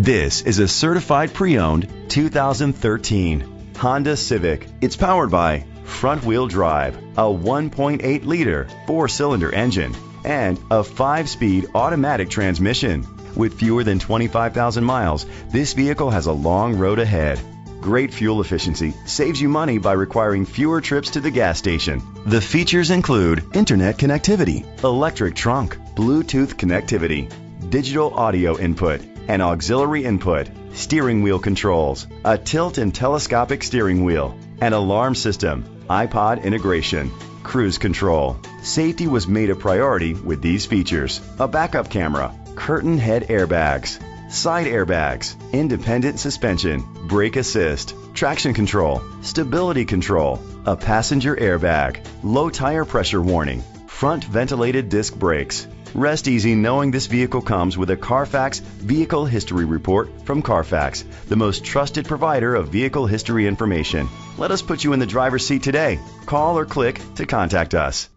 This is a certified pre-owned 2013 Honda Civic. It's powered by front-wheel drive, a 1.8 liter four-cylinder engine, and a 5-speed automatic transmission. With fewer than 25,000 miles, this vehicle has a long road ahead. Great fuel efficiency saves you money by requiring fewer trips to the gas station. The features include internet connectivity, electric trunk, Bluetooth connectivity, digital audio input, and auxiliary input, steering wheel controls, a tilt and telescopic steering wheel, an alarm system, iPod integration, cruise control. Safety was made a priority with these features a backup camera, curtain head airbags, side airbags, independent suspension, brake assist, traction control, stability control, a passenger airbag, low tire pressure warning, front ventilated disc brakes. Rest easy knowing this vehicle comes with a Carfax Vehicle History Report from Carfax, the most trusted provider of vehicle history information. Let us put you in the driver's seat today. Call or click to contact us.